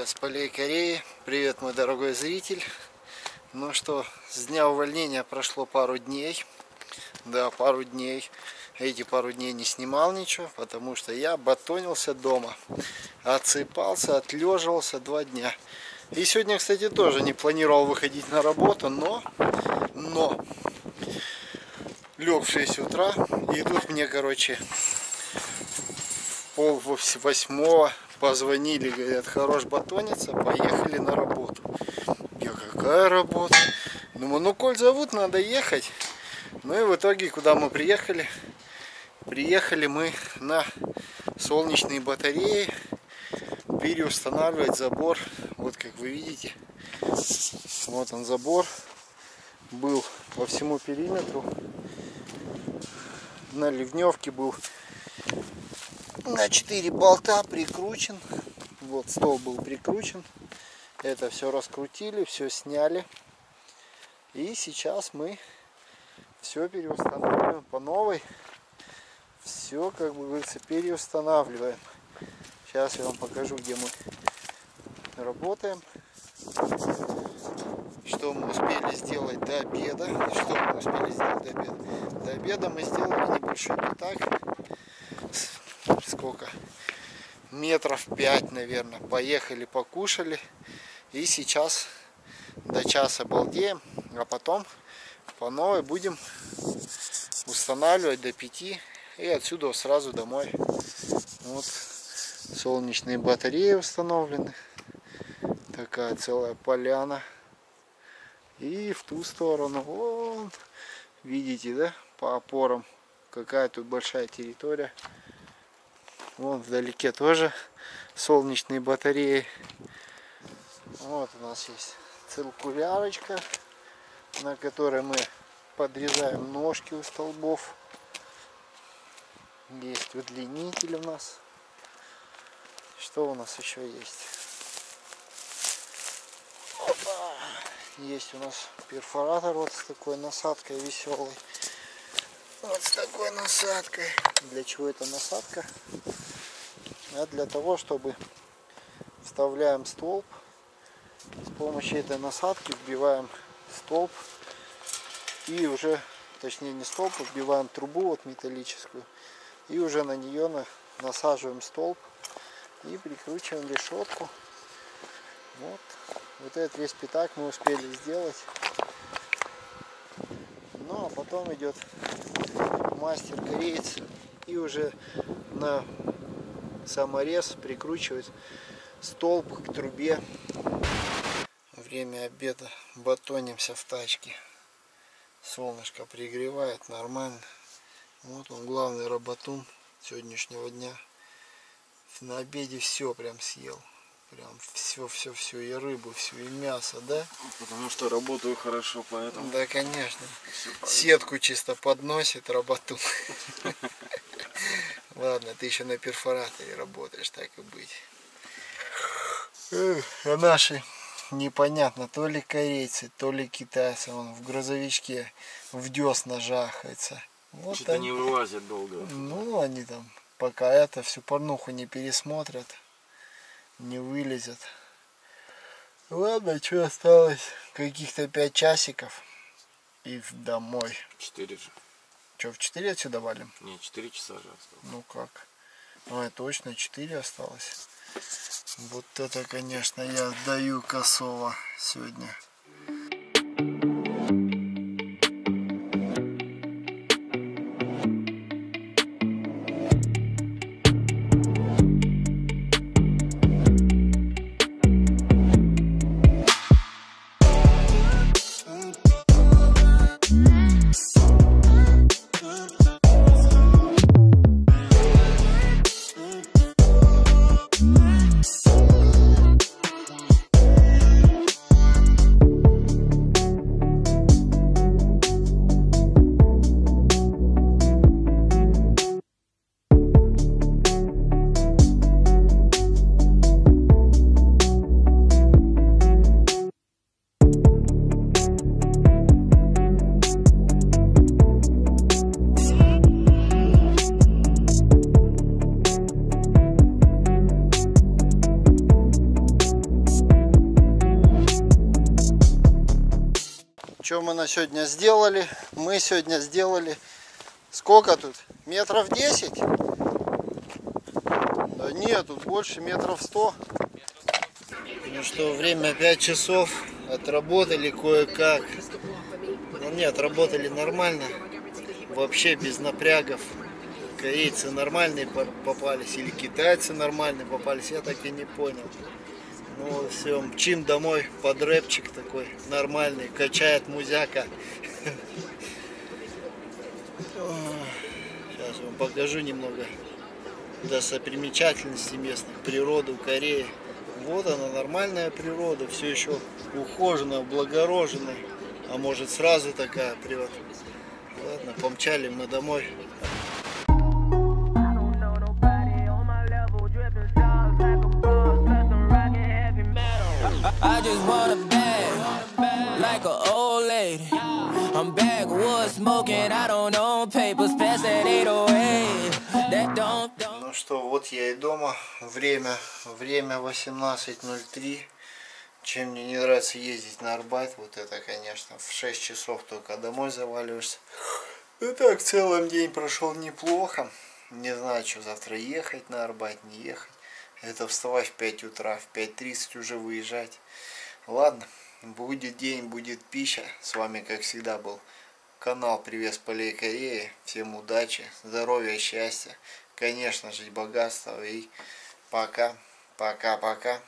привет с полей Кореи. Привет, мой дорогой зритель. Ну что, с дня увольнения прошло пару дней. Да, пару дней. Эти пару дней не снимал ничего, потому что я батонился дома. Отсыпался, отлеживался два дня. И сегодня, кстати, тоже не планировал выходить на работу, но, но, лег в 6 утра, и тут мне, короче, пол восьмого позвонили, говорят, хорош батониться, поехали на работу. Я, какая работа? Думаю, ну, коль зовут, надо ехать. Ну и в итоге, куда мы приехали? Приехали мы на солнечные батареи переустанавливать забор. Вот как вы видите, вот он забор был по всему периметру. На ливневке был на 4 болта прикручен. Вот стол был прикручен. Это все раскрутили, все сняли. И сейчас мы все переустанавливаем по новой. Все, как бы говорится, переустанавливаем. Сейчас я вам покажу, где мы работаем. Что мы успели сделать до обеда. Что мы успели сделать до обеда? До обеда мы сделали небольшой пятак сколько? Метров пять, наверное. Поехали, покушали. И сейчас до часа балдеем. А потом по новой будем устанавливать до пяти И отсюда сразу домой. Вот солнечные батареи установлены. Такая целая поляна. И в ту сторону, вон, видите, да, по опорам, какая тут большая территория. Вон вдалеке тоже солнечные батареи. Вот у нас есть циркулярочка, на которой мы подрезаем ножки у столбов. Есть удлинитель у нас. Что у нас еще есть? Опа! Есть у нас перфоратор вот с такой насадкой веселой. Вот с такой насадкой. Для чего эта насадка? А для того, чтобы вставляем столб, с помощью этой насадки вбиваем столб и уже, точнее не столб, вбиваем трубу вот металлическую и уже на нее насаживаем столб и прикручиваем решетку. Вот, вот этот весь пятак мы успели сделать. Ну а потом идет мастер кореец и уже на саморез прикручивать столб к трубе. Время обеда батонимся в тачке. Солнышко пригревает нормально. Вот он главный работун сегодняшнего дня. На обеде все прям съел. Прям все, все, все, и рыбу, все, и мясо, да? Потому что работаю хорошо, поэтому... Да, конечно. Сетку чисто подносит работу. Ладно, ты еще на перфораторе работаешь, так и быть. А наши непонятно, то ли корейцы, то ли китайцы, он в грузовичке в десна жахается. Вот Что-то они... не вылазят долго. Ну, они там пока это всю порнуху не пересмотрят, не вылезет. Ладно, что осталось? Каких-то пять часиков и домой. Четыре же. Что, в 4 отсюда валим? Не, 4 часа же осталось. Ну как? А точно 4 осталось. Вот это, конечно, я отдаю косово сегодня. Что мы на сегодня сделали? Мы сегодня сделали сколько тут? Метров 10? Да нет, тут больше метров 100. Ну что, время 5 часов. Отработали кое-как. Ну нет, работали нормально. Вообще без напрягов. Корейцы нормальные по- попались или китайцы нормальные попались, я так и не понял. Ну все, мчим домой под рэпчик такой нормальный, качает музяка. Сейчас вам покажу немного достопримечательностей местных, природу Кореи. Вот она, нормальная природа, все еще ухоженная, облагороженная. А может сразу такая прет. Ладно, помчали мы домой. Old lady. I'm backwoods smoking, I don't own papers, pass that 808. That don't, don't. Ну что, вот я и дома. Время, время 18.03. Чем мне не нравится ездить на Арбайт, вот это, конечно, в 6 часов только домой заваливаешься. Ну так, в целом день прошел неплохо. Не знаю, что завтра ехать на Арбайт, не ехать. Это вставать в 5 утра, в 5.30 уже выезжать. Ладно, будет день, будет пища. С вами, как всегда, был канал Привет с Полей Кореи. Всем удачи, здоровья, счастья. Конечно же, богатства. И пока, пока, пока.